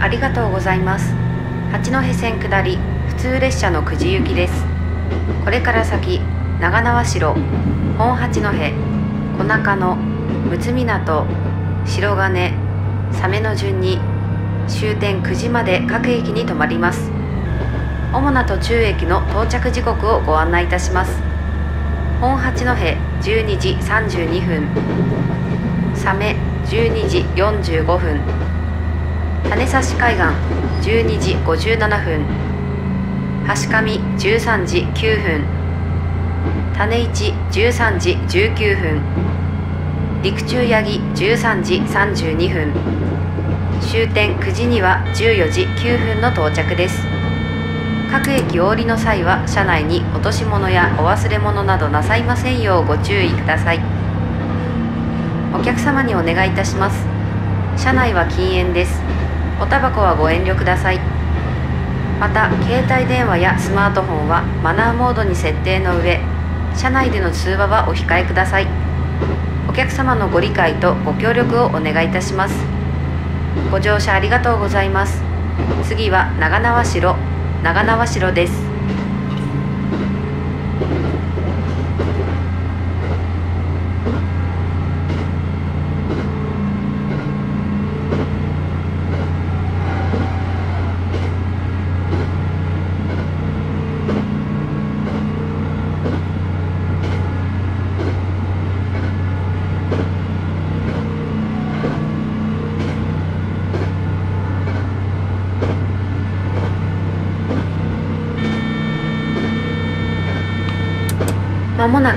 ありがとうございます。八戸線下り普通列車の久慈行きです。これから先長縄城本八戸小中野陸奥港白金サメの順に終点9時まで各駅に停まります。主な途中駅の到着時刻をご案内いたします。本八戸12時32分。サメ12時45分。種差海岸12時57分。橋上13時9分。種市13時19分。陸中八木13時32分。終点9時には14時9分の到着です。各駅お降りの際は車内に落とし物やお忘れ物などなさいませんようご注意ください。お客様にお願いいたします。車内は禁煙です。おタバコはご遠慮ください。また携帯電話やスマートフォンはマナーモードに設定の上車内での通話はお控えください。お客様のご理解とご協力をお願いいたします。ご乗車ありがとうございます。次は長縄城。長縄城です。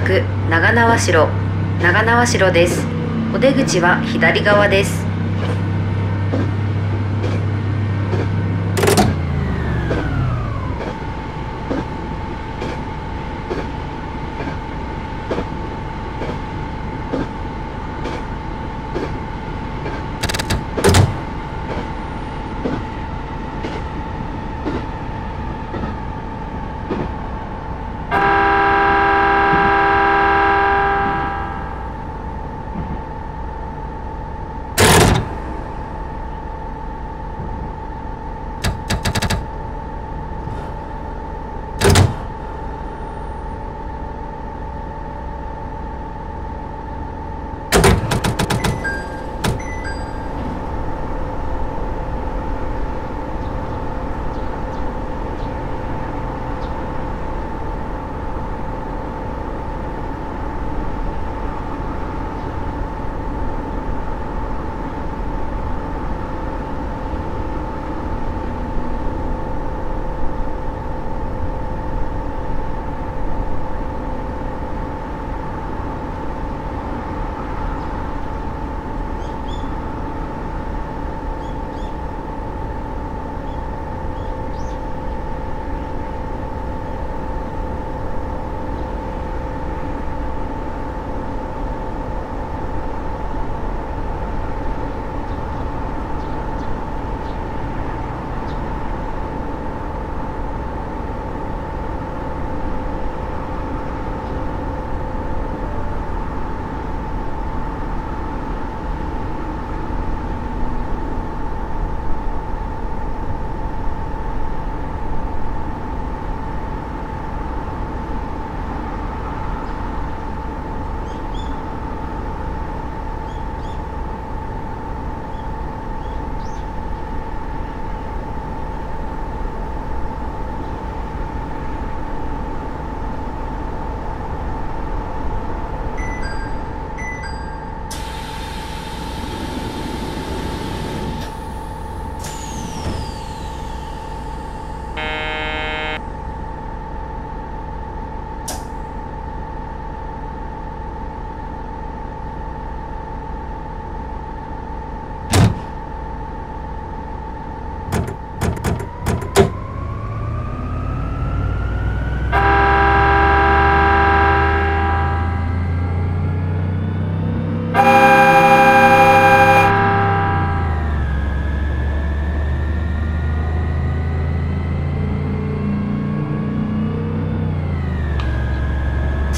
く長縄城長縄城です。お出口は左側です。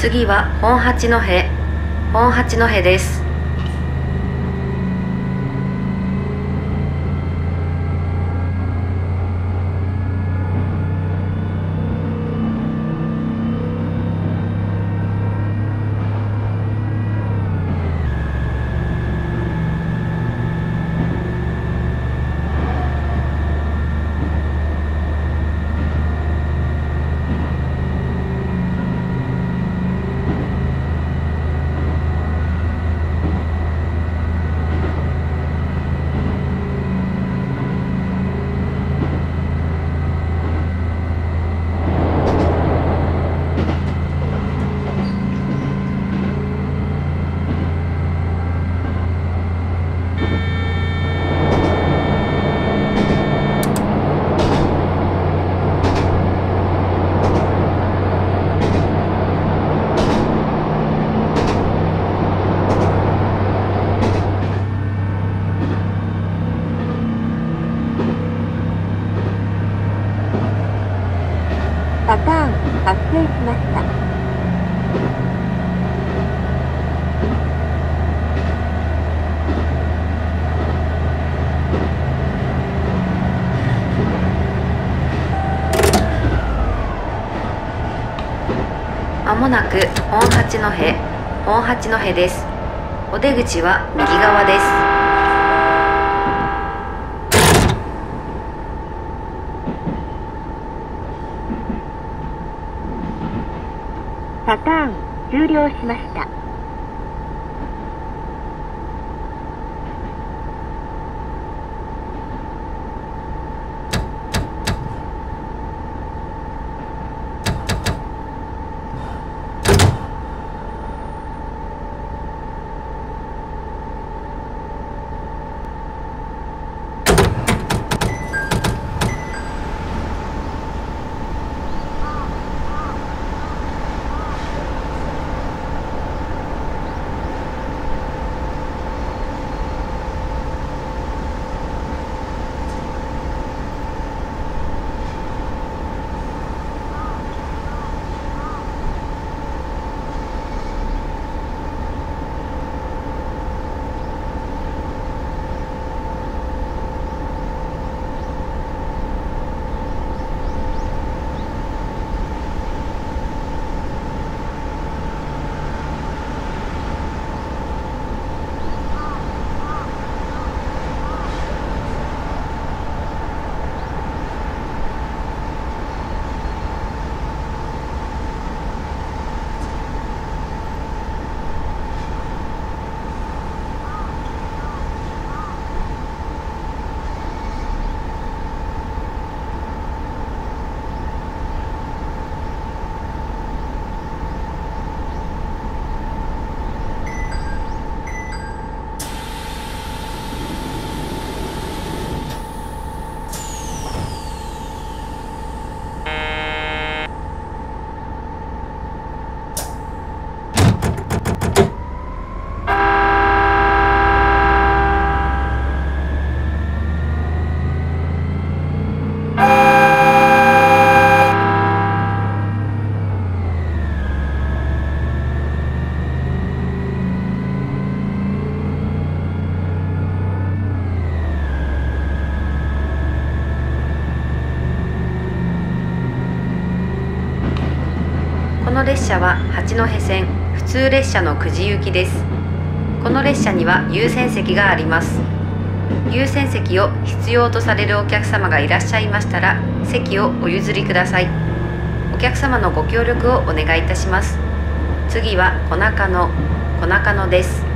次は本八戸。本八戸ですパターン発生しました。まもなく本八戸本八戸ですお出口は右側ですパターン終了しました。列車は八戸線普通列車の久慈行きです。この列車には優先席があります。優先席を必要とされるお客様がいらっしゃいましたら席をお譲りください。お客様のご協力をお願いいたします。次は小中野小中野です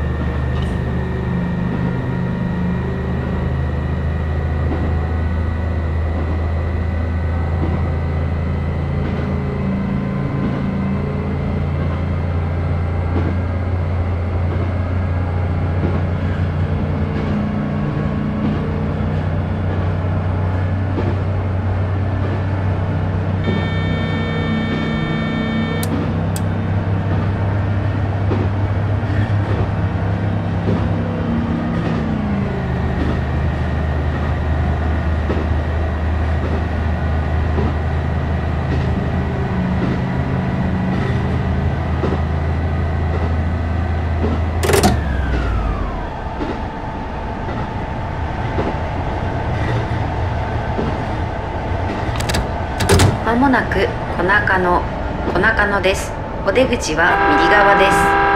まもなく小中野小中野です。お出口は右側です。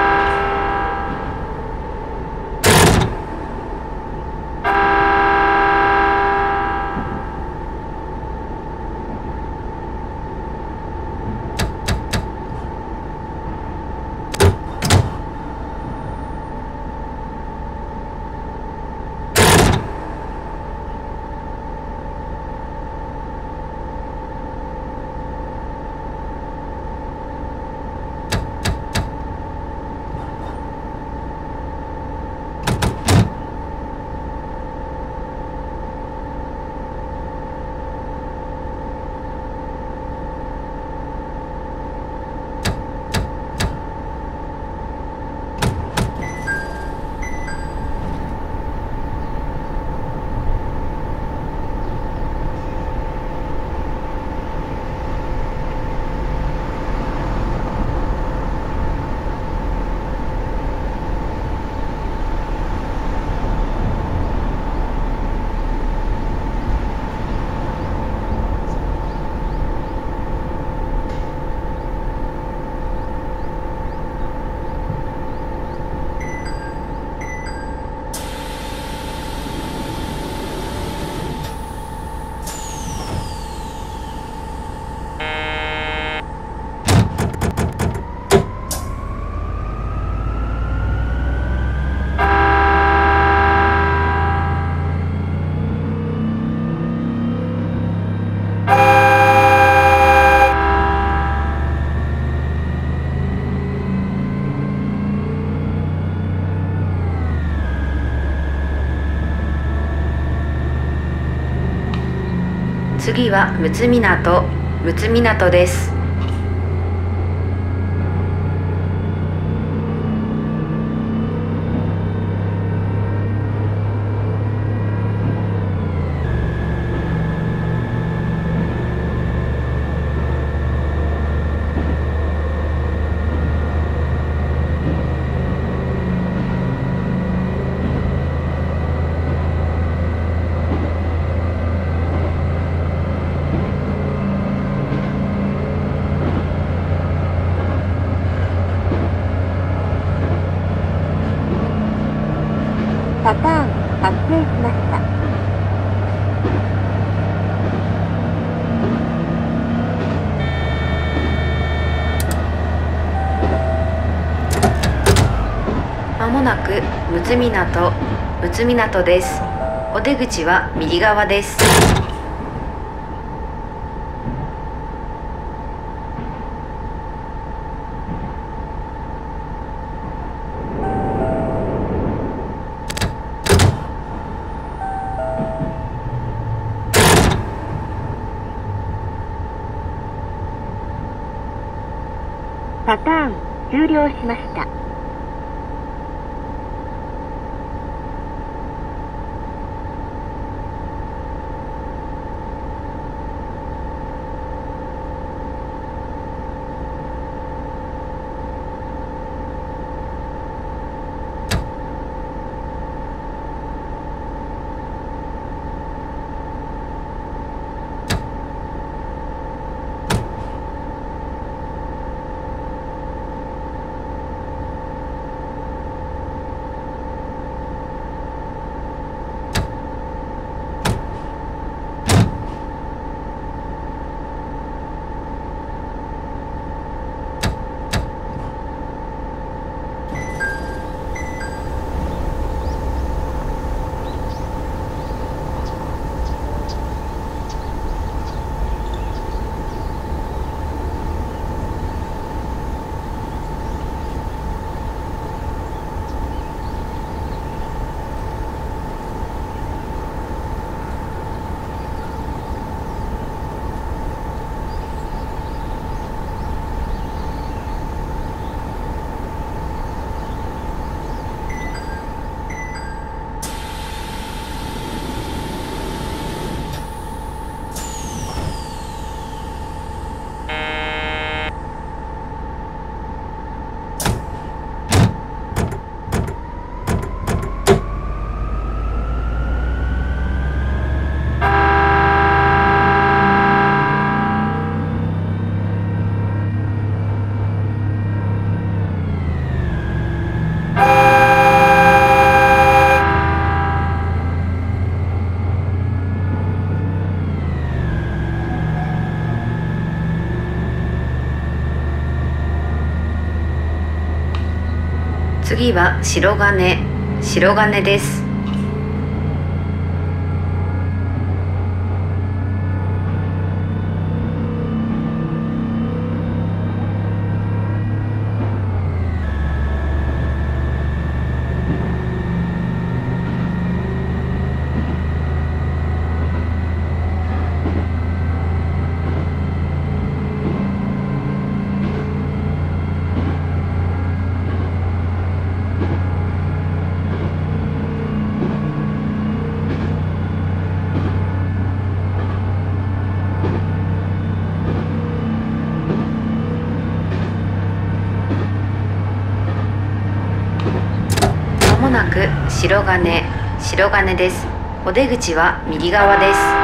はむつみなとむつみなとですパターン発生しました。まもなく陸奥港陸奥港ですお出口は右側ですパターン終了しました。次は白金白金ですまもなく白金白金です。お出口は右側です。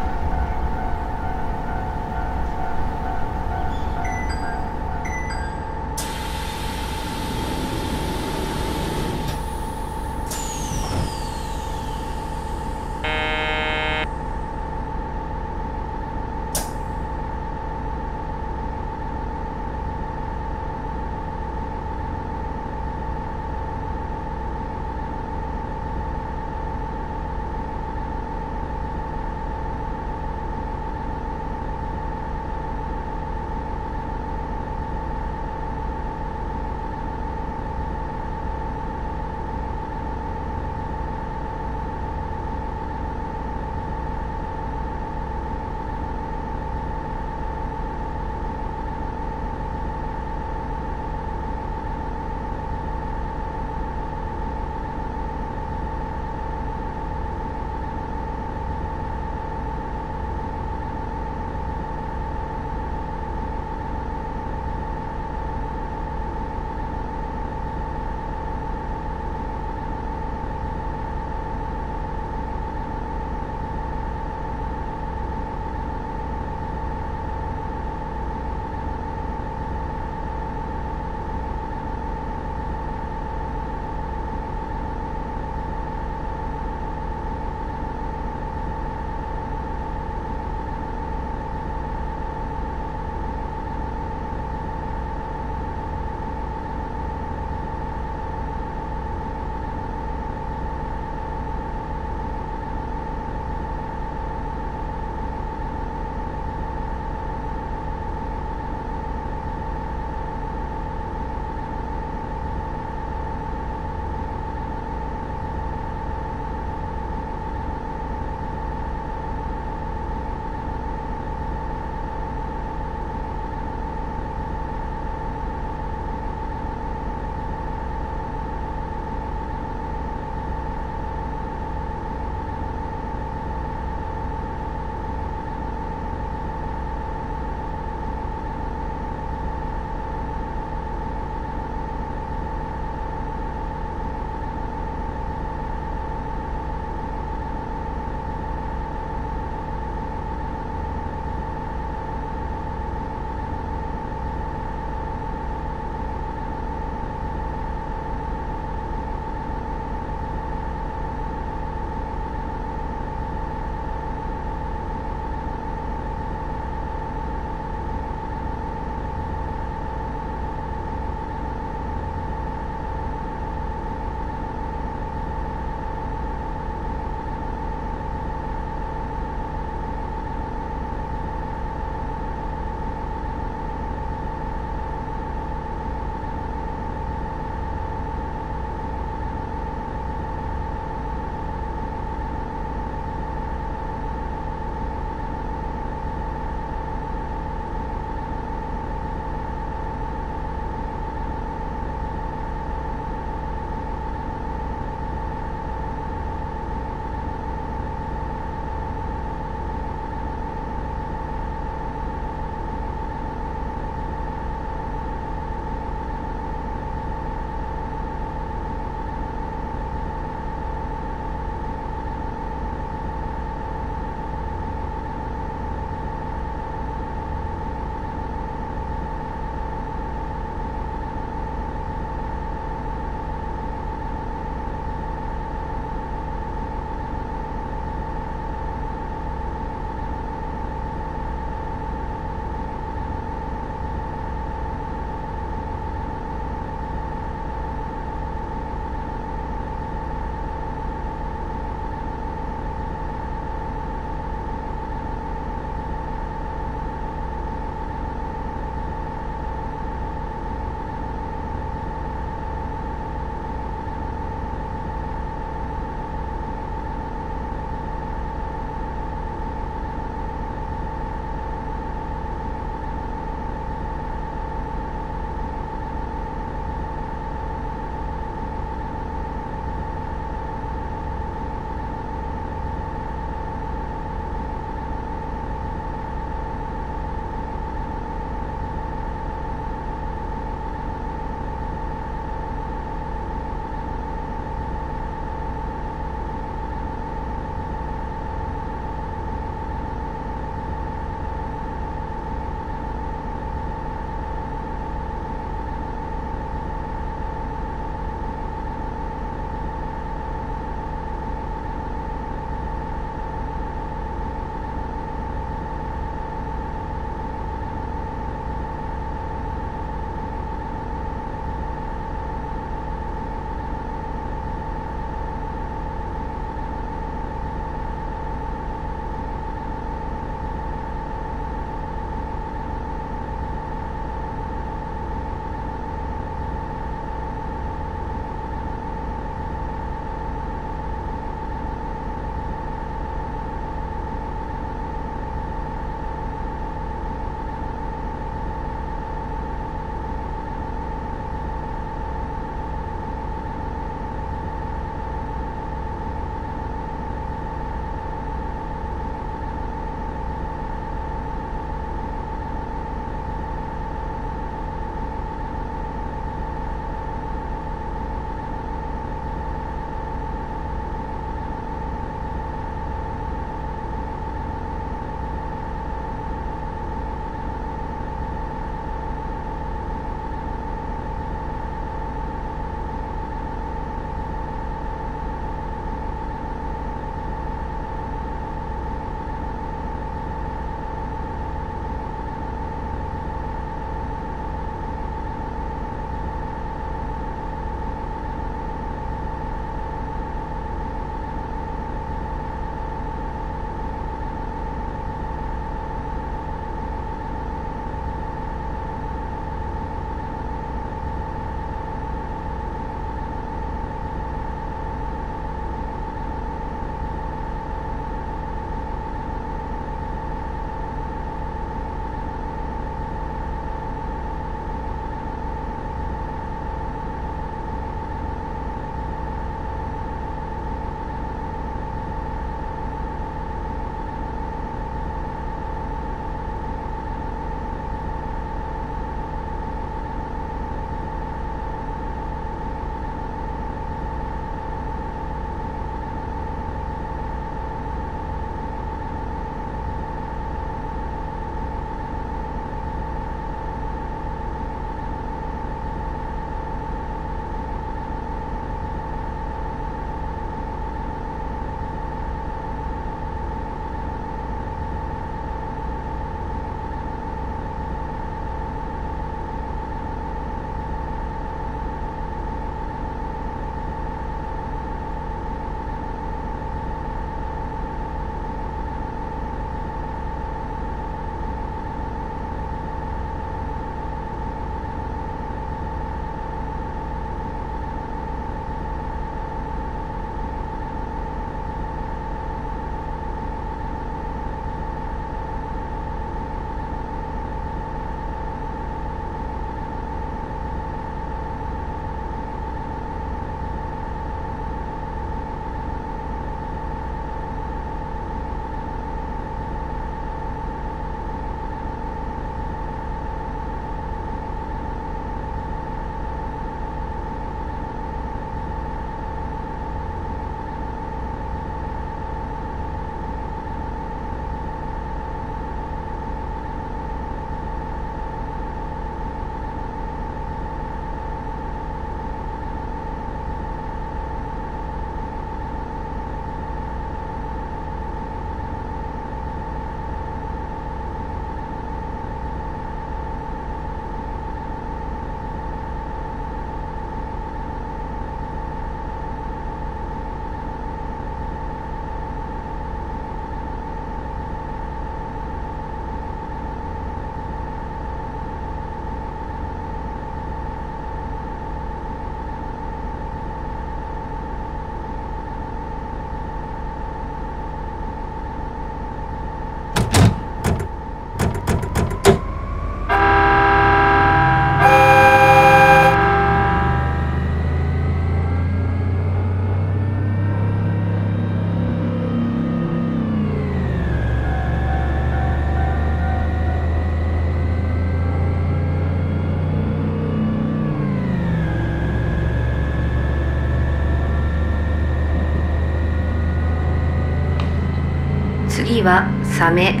はサメ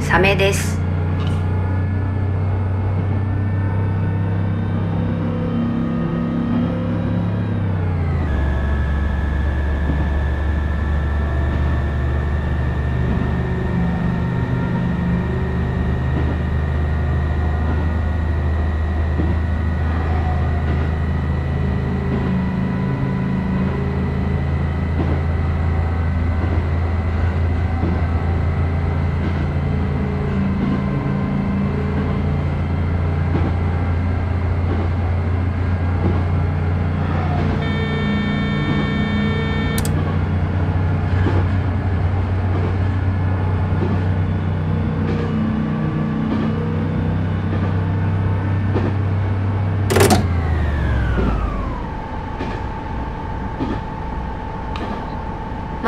サメです。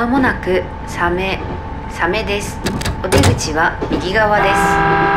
まもなくサメサメです。お出口は右側です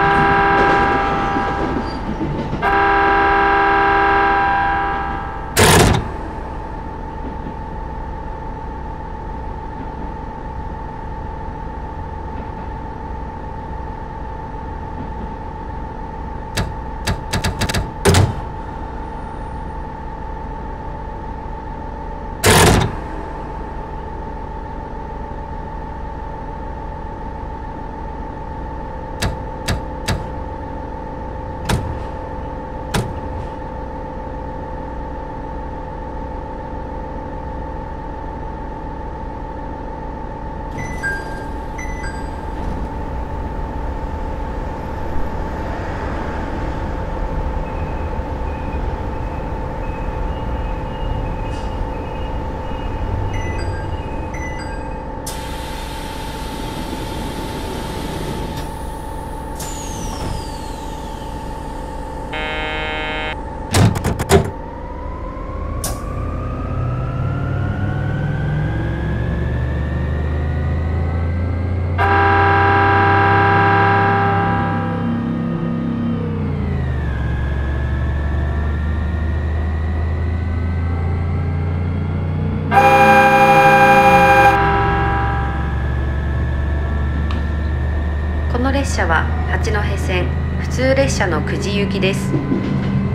この列車は八戸線普通列車の久慈行きです。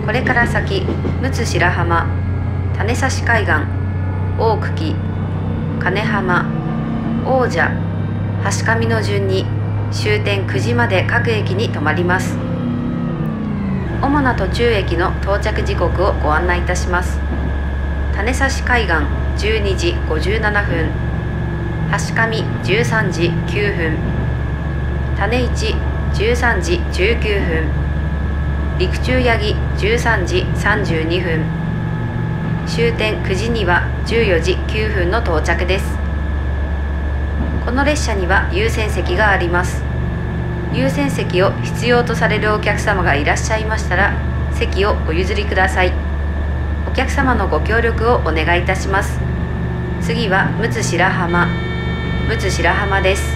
これから先陸奥白浜種差海岸大久喜金浜王者橋上の順に終点9時まで各駅に停まります。主な途中駅の到着時刻をご案内いたします。種差海岸12時57分橋上13時9分種市13時19分。陸中八木13時32分。終点9時には14時9分の到着です。この列車には優先席があります。優先席を必要とされるお客様がいらっしゃいましたら席をお譲りください。お客様のご協力をお願いいたします。次は陸奥白浜。陸奥白浜です。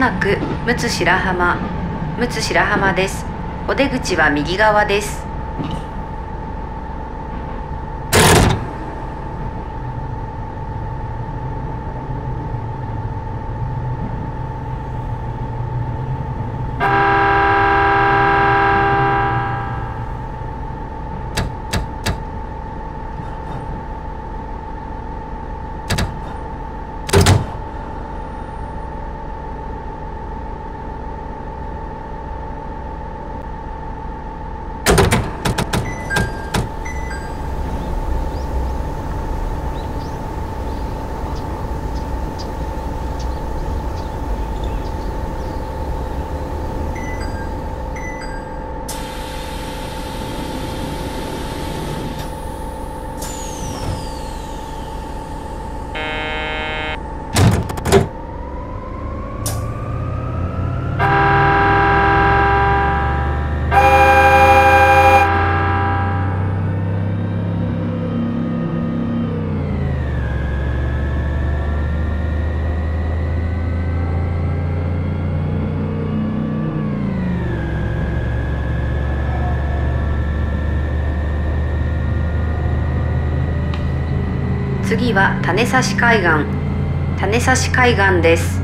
なく陸奥白浜。陸奥白浜です。お出口は右側です次は種差海岸。種差海岸です。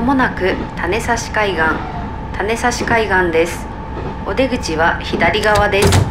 まもなく種差海岸。種差海岸です。お出口は左側です。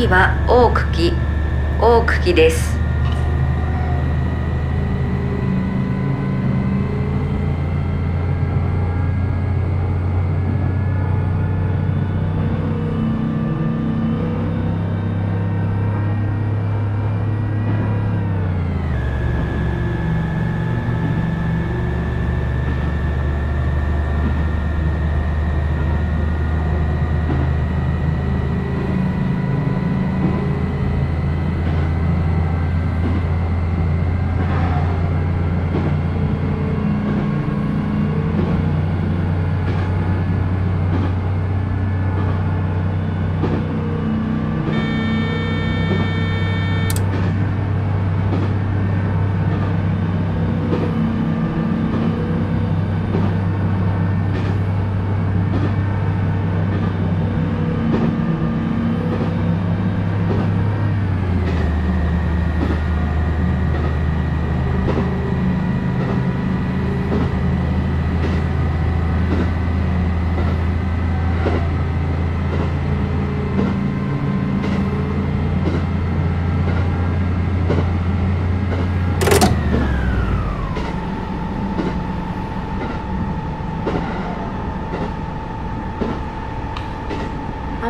次は大茎大茎です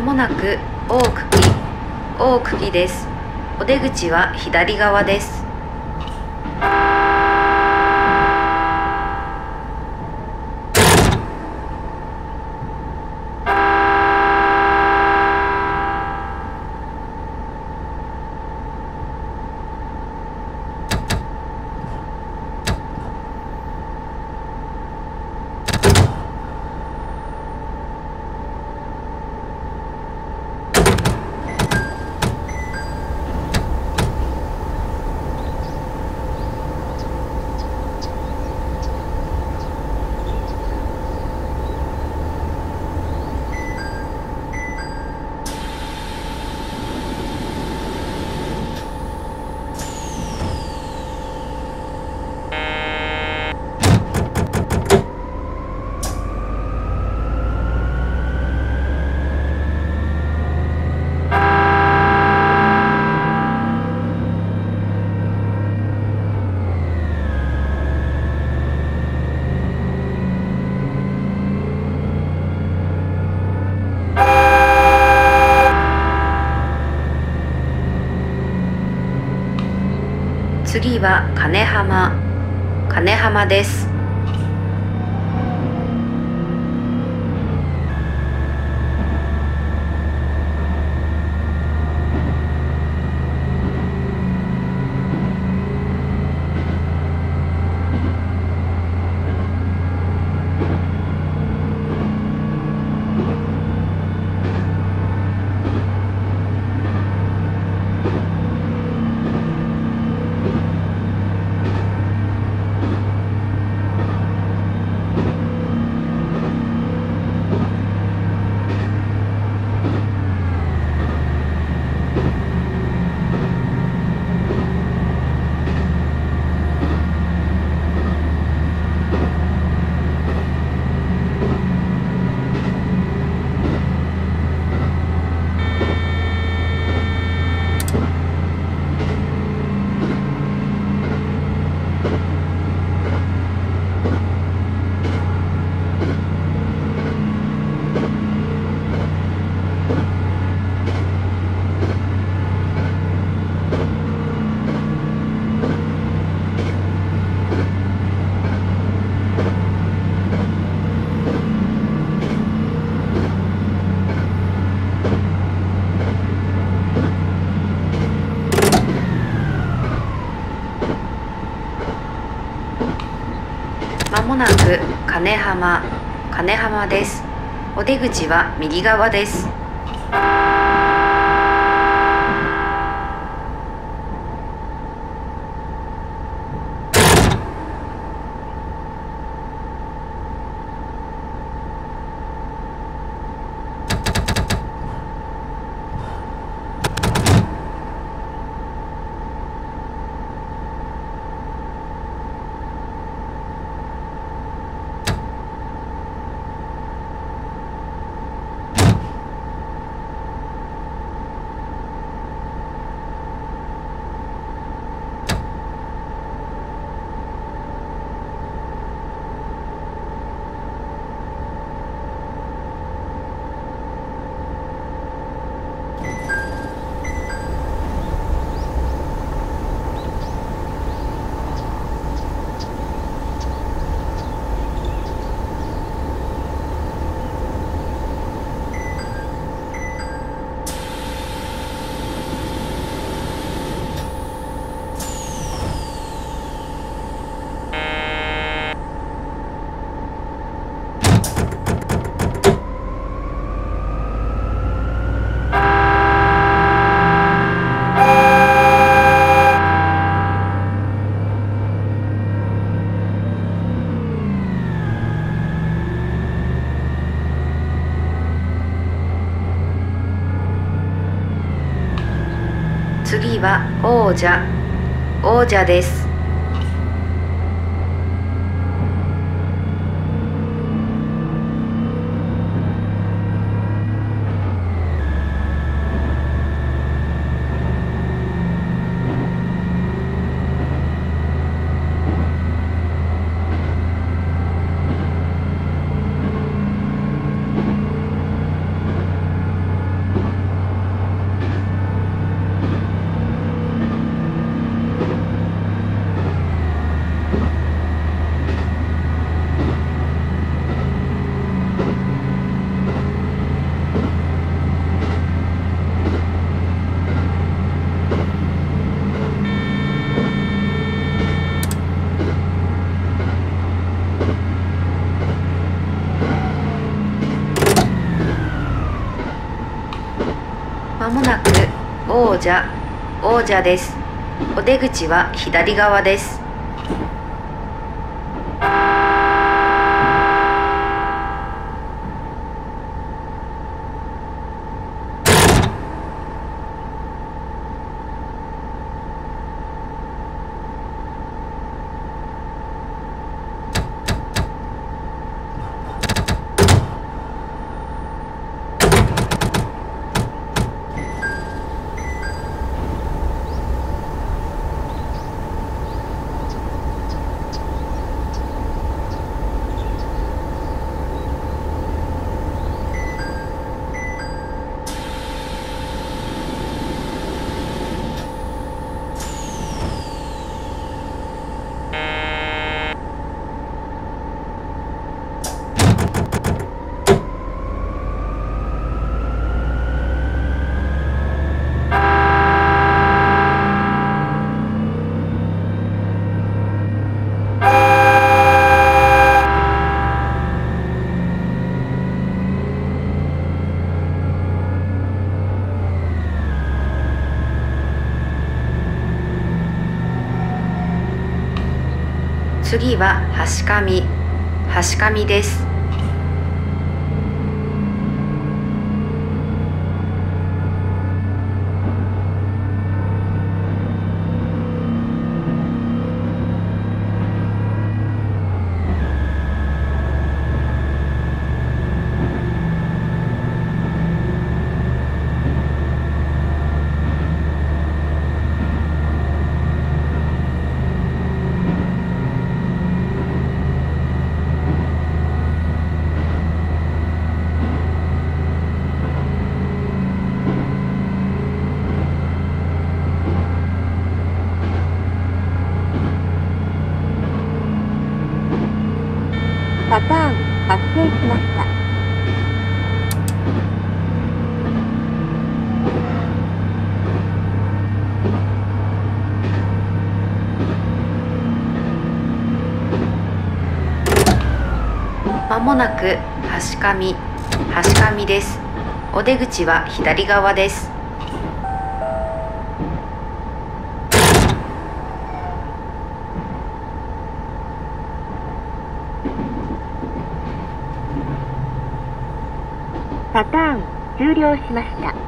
まもなく大茎大茎です。お出口は左側です次は金浜。金浜ですまもなく金浜金浜です。お出口は右側です。王者王者ですまもなく王者王者です。お出口は左側です次かみはしかみですパターン発生しました。まもなく橋上橋上です。お出口は左側です。パターン終了しました。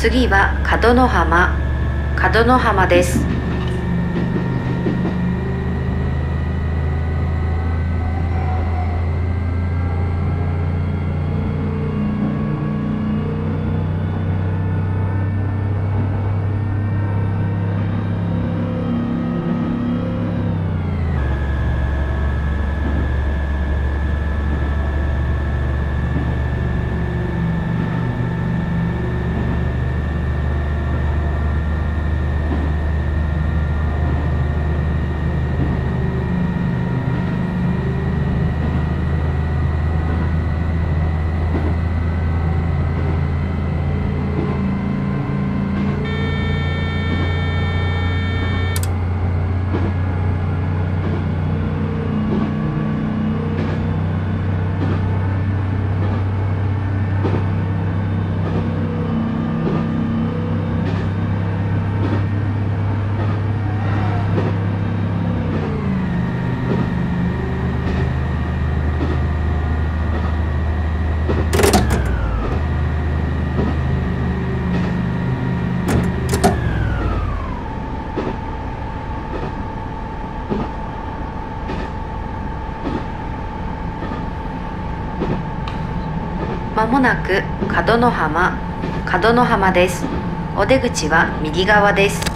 次は角の浜。角の浜ですまもなく角の浜。角の浜です。お出口は右側です。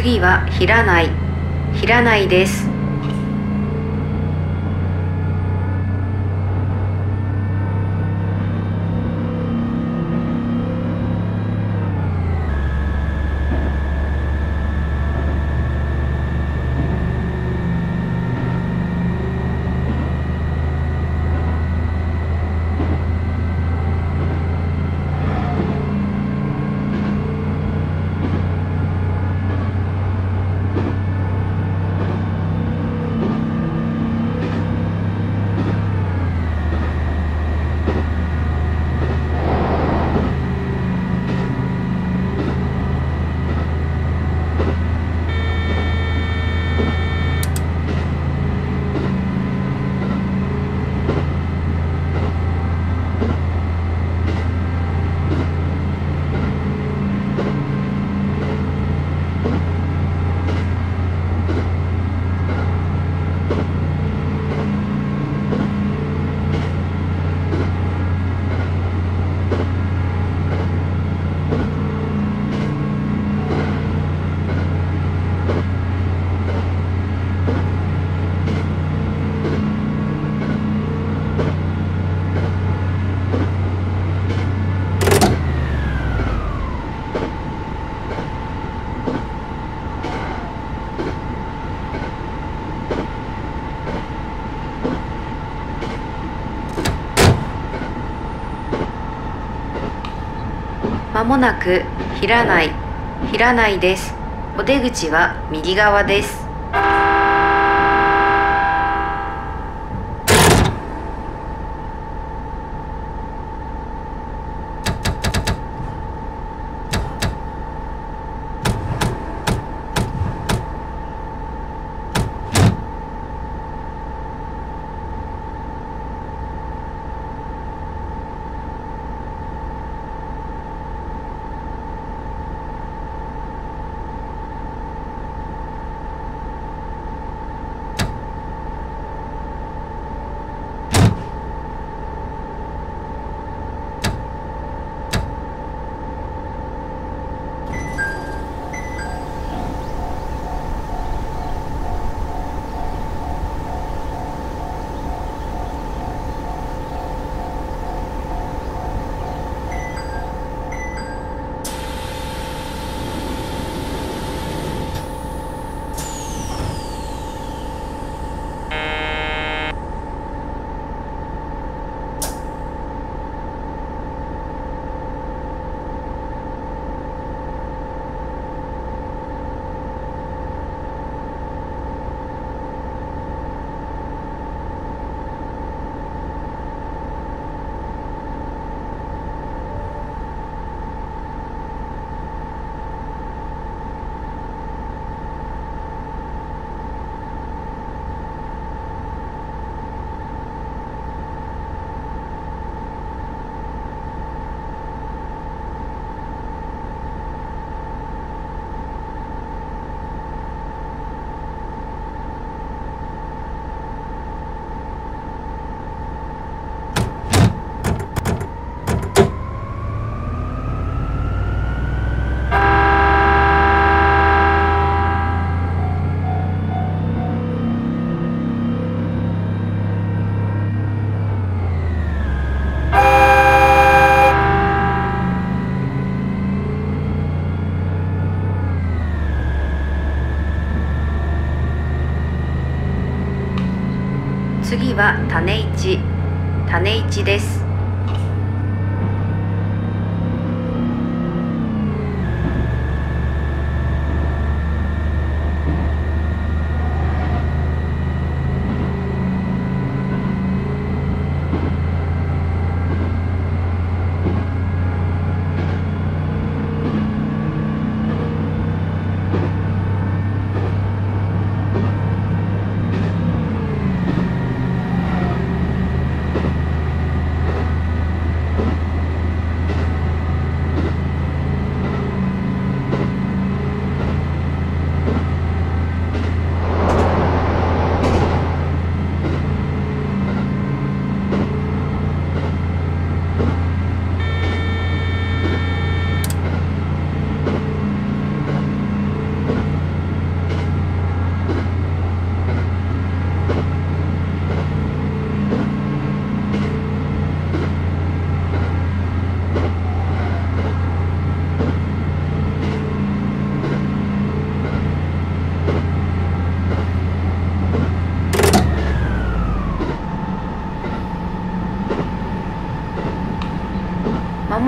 次は平内平内ですまもなく平内平内です。お出口は右側です。です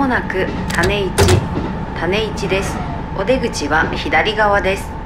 まもなく種市種市です。お出口は左側です。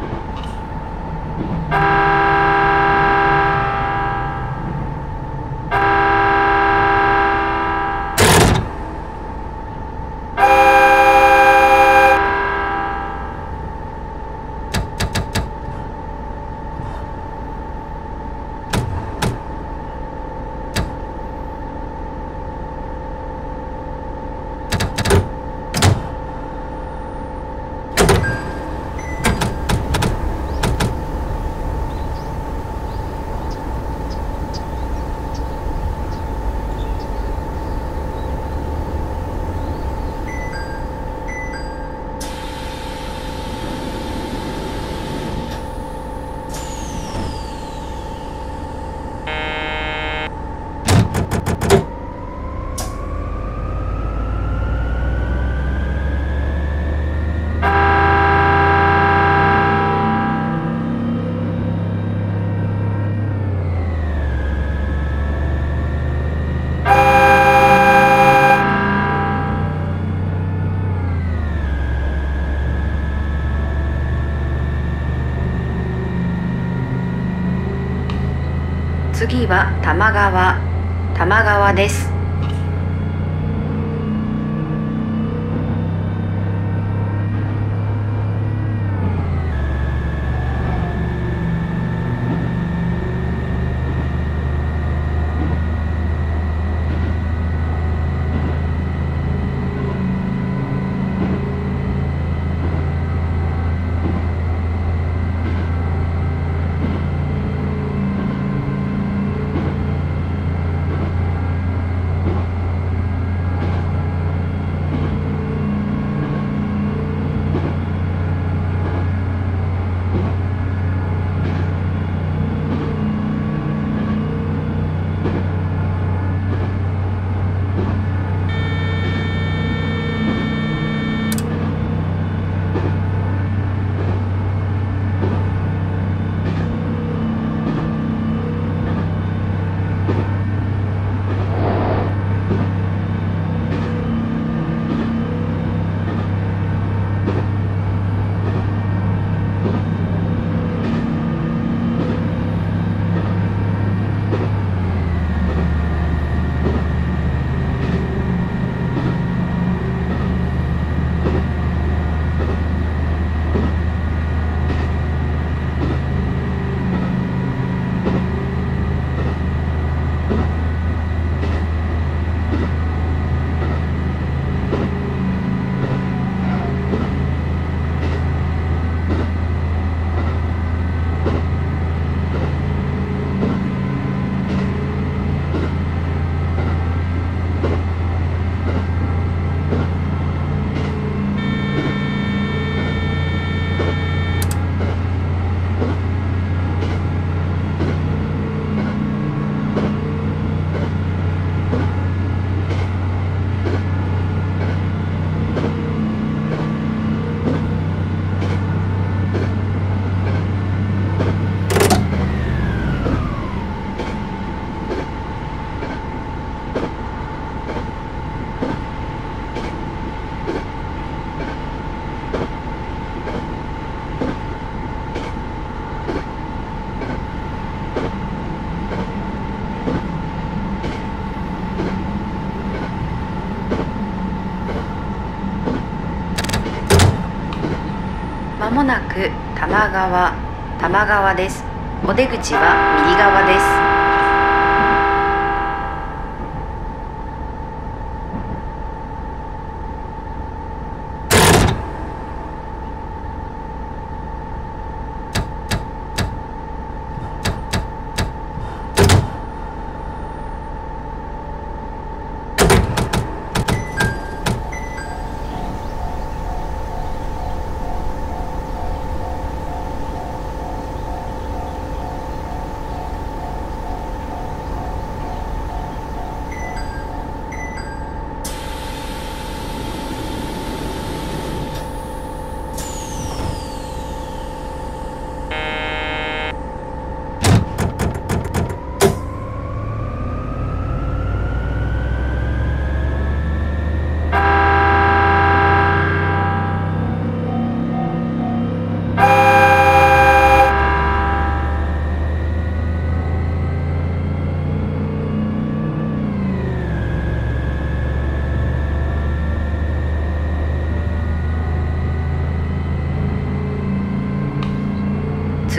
多摩川多摩川です。お出口は右側です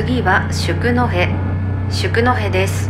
次は宿戸宿戸です。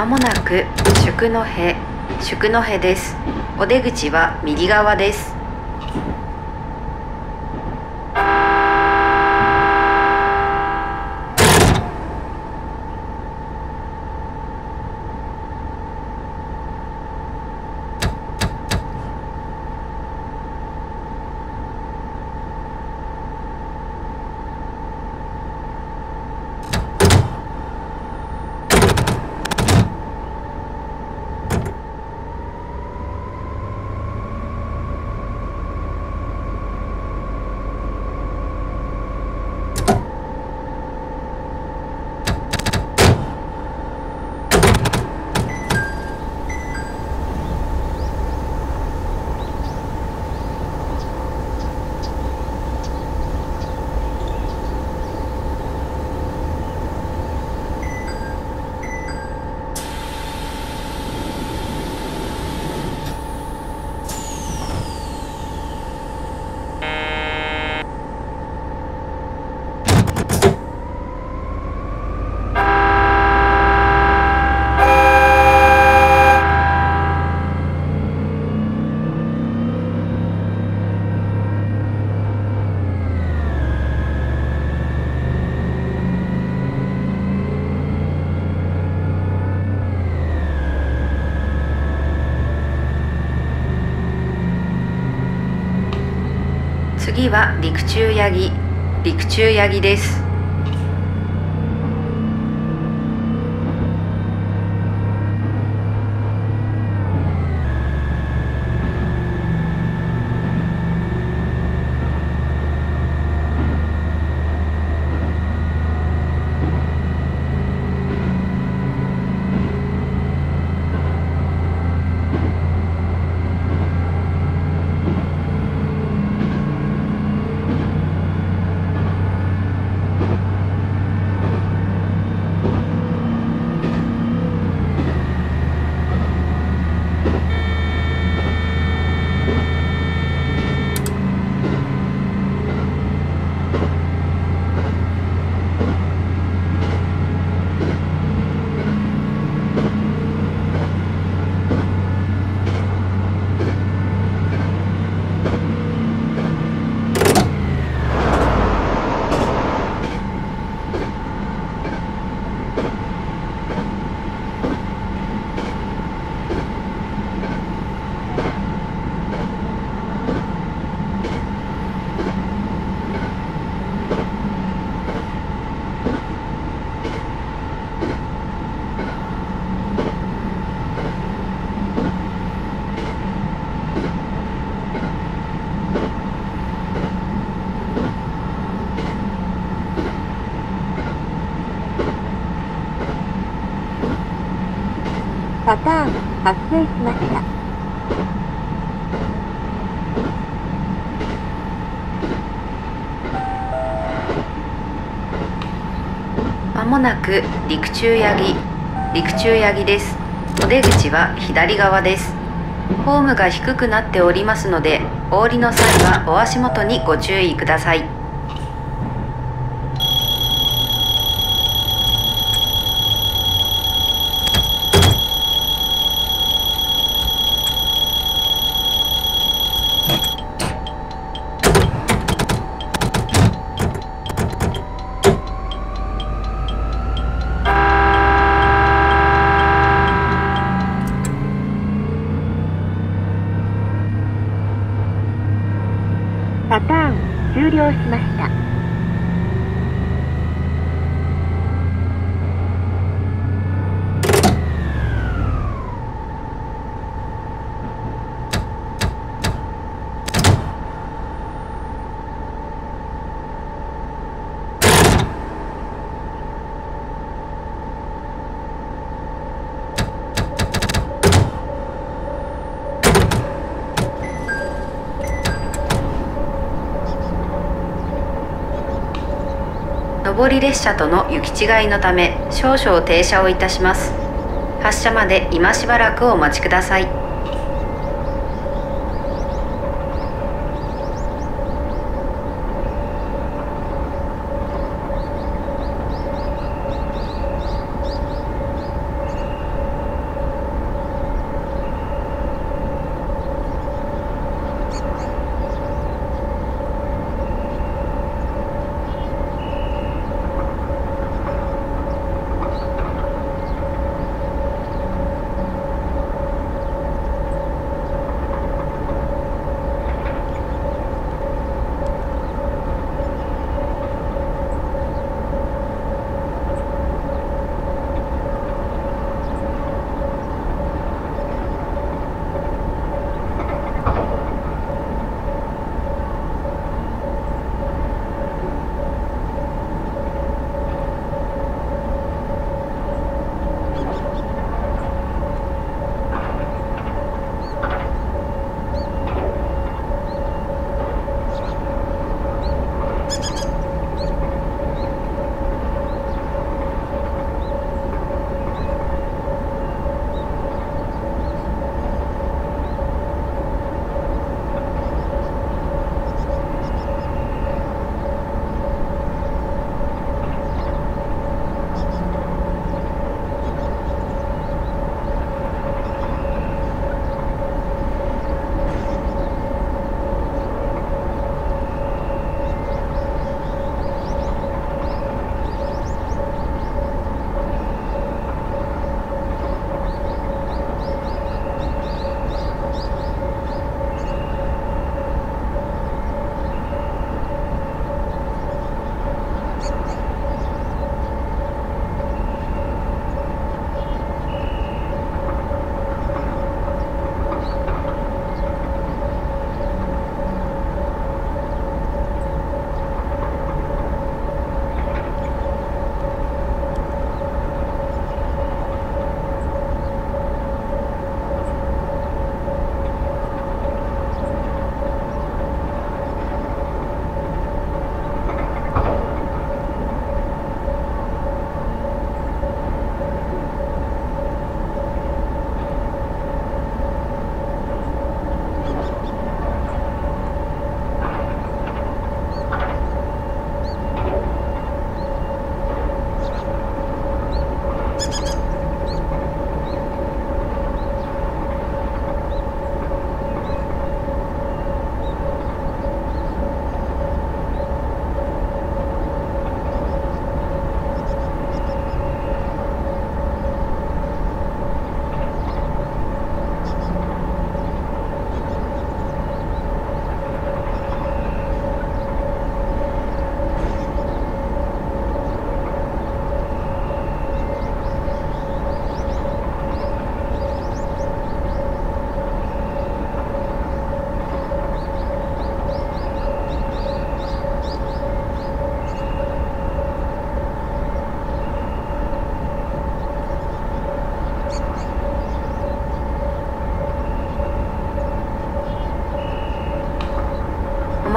まもなく宿戸宿戸です。お出口は右側です次は陸中ヤギ陸中ヤギです。ターン発生しました。まもなく陸中ヤギ陸中ヤギです。お出口は左側です。ホームが低くなっておりますのでお降りの際はお足元にご注意くださいパターン終了しました。上り列車との行き違いのため少々停車をいたします。発車まで今しばらくお待ちください。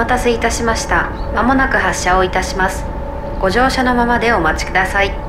待たせいたしました。まもなく発車をいたします。ご乗車のままでお待ちください。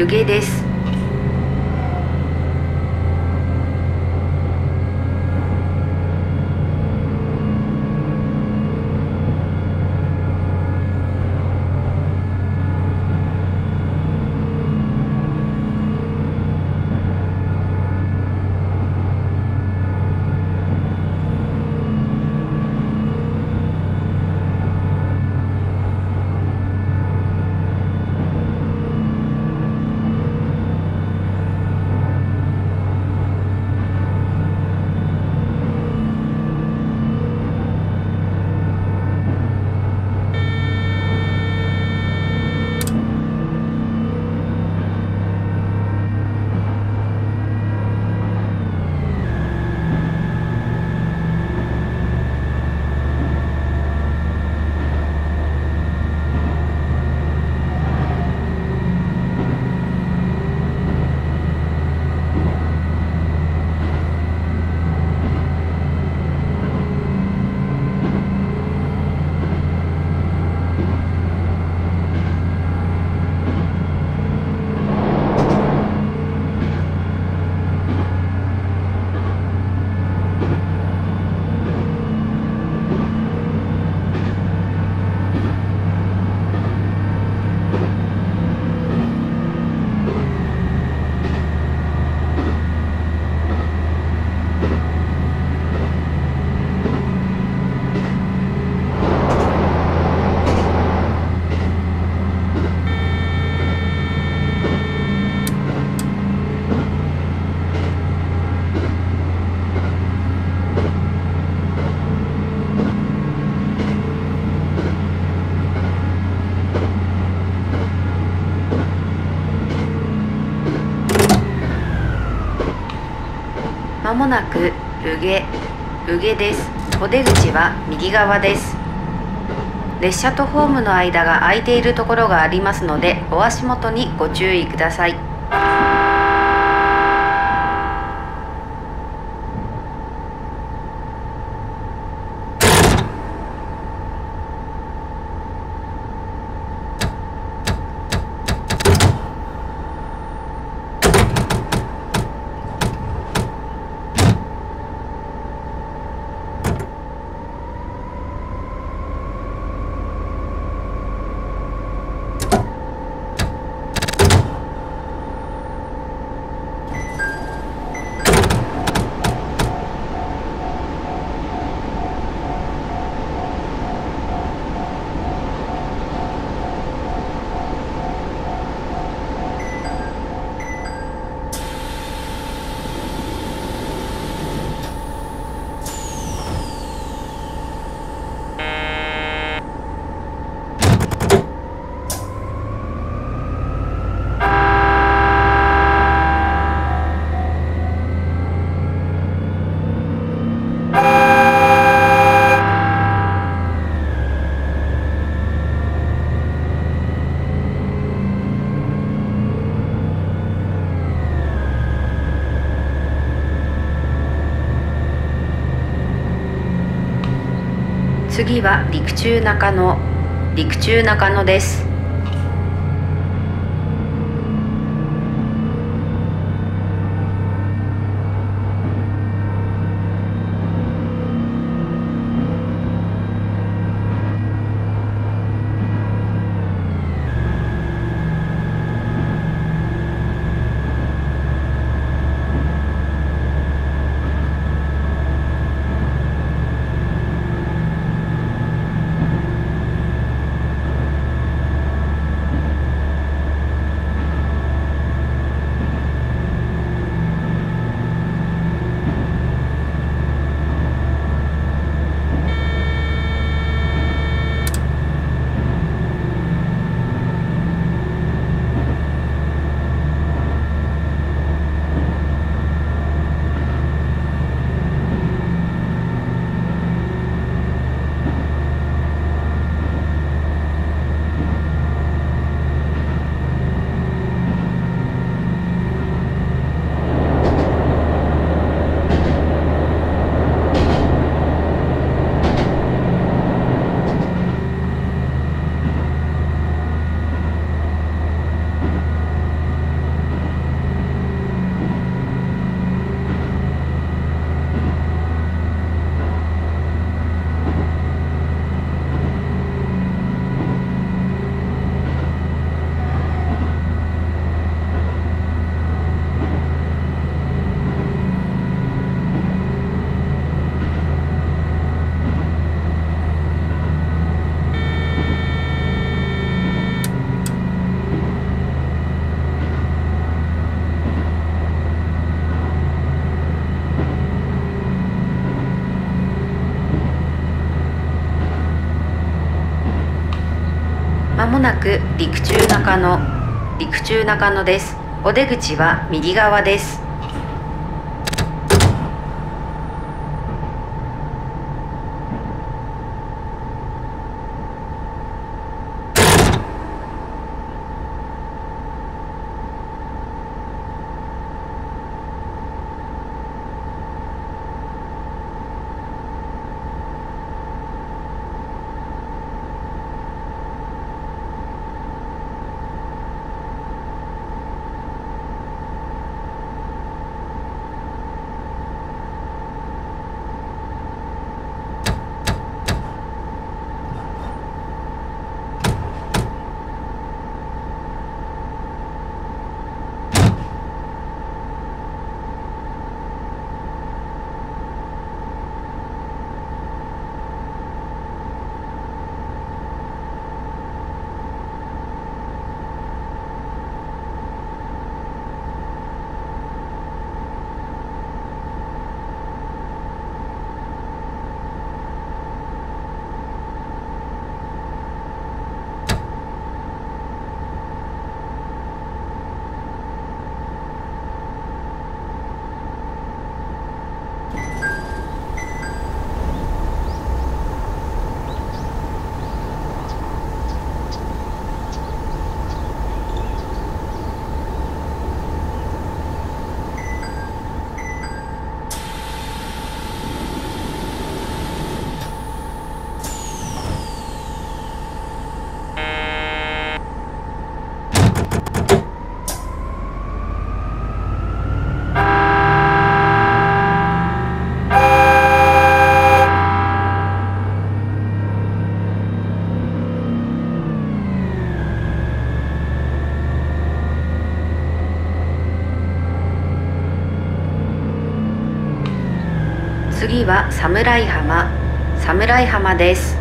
うげです。もなくうげうげです。お出口は右側です。列車とホームの間が空いているところがありますのでお足元にご注意ください。次は陸中中野陸中中野です。もなく陸中中野陸中中野です。お出口は右側です。侍浜。侍浜です。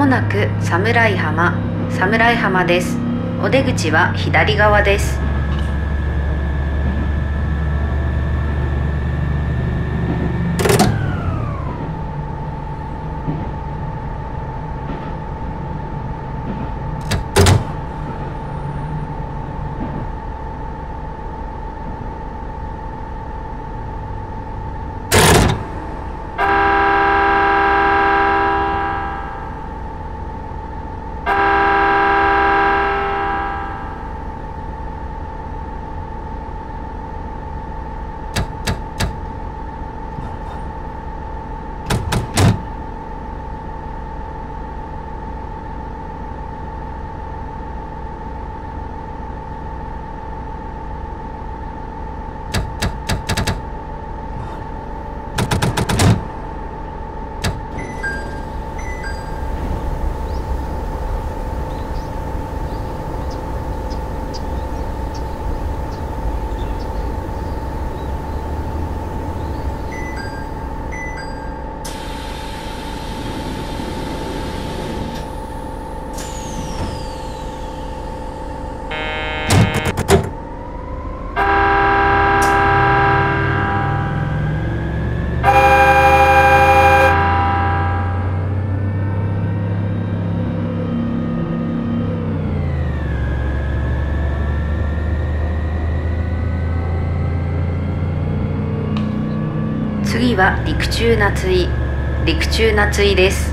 もなく侍浜。侍浜です。お出口は左側です。次は陸中夏井陸中夏井です。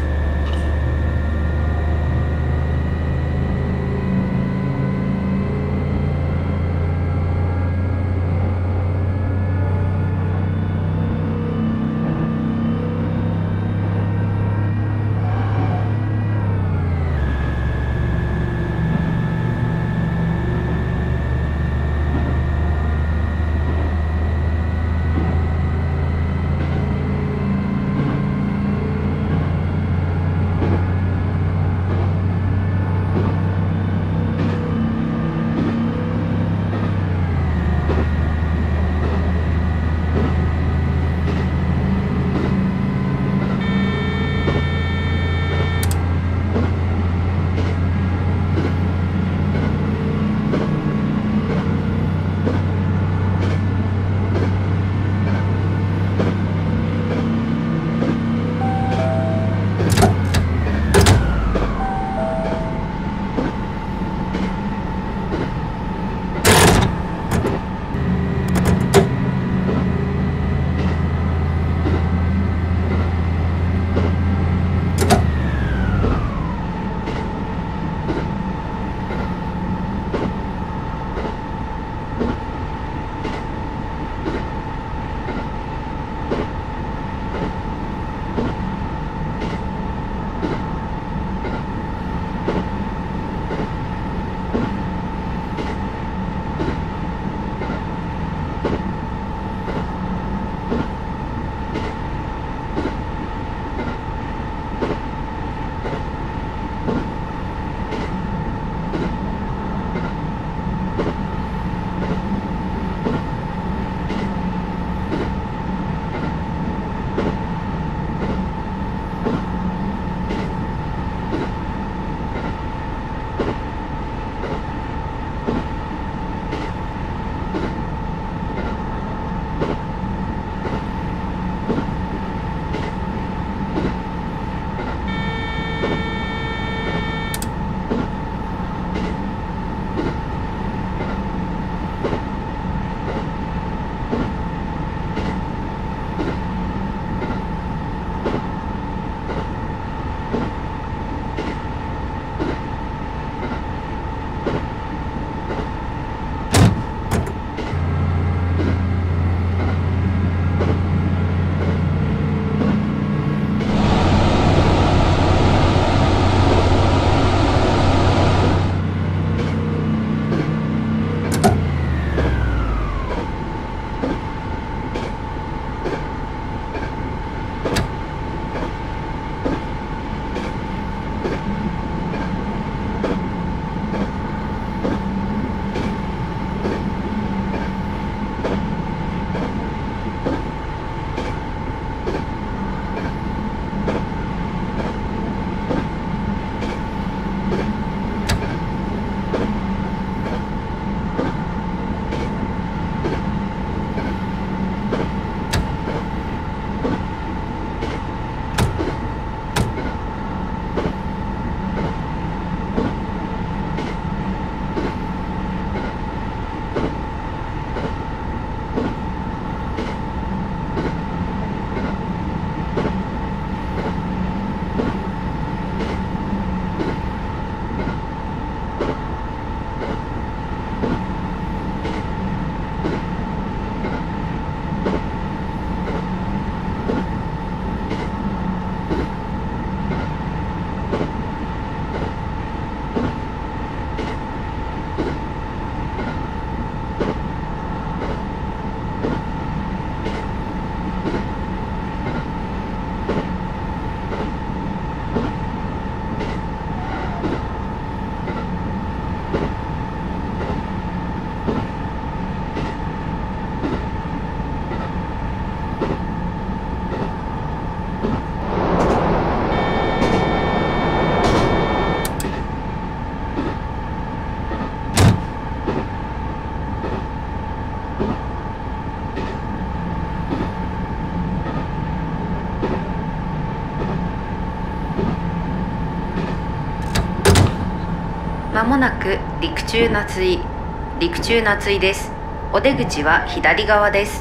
もなく陸中夏井陸中夏井です。お出口は左側です。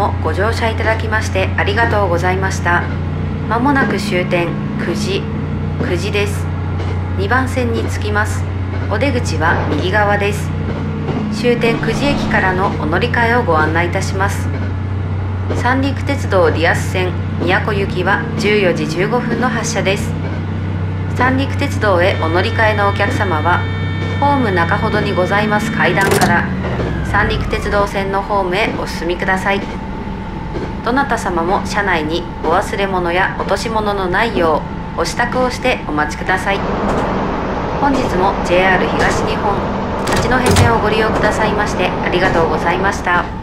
もご乗車いただきましてありがとうございました。まもなく終点9時9時です。2番線に着きます。お出口は右側です。終点9時駅からのお乗り換えをご案内いたします。三陸鉄道リアス線宮古行きは14時15分の発車です。三陸鉄道へお乗り換えのお客様はホーム中ほどにございます階段から三陸鉄道線のホームへお進みください。どなた様も車内にお忘れ物や落とし物のないようお支度をしてお待ちください。本日も JR 東日本八戸線をご利用くださいましてありがとうございました。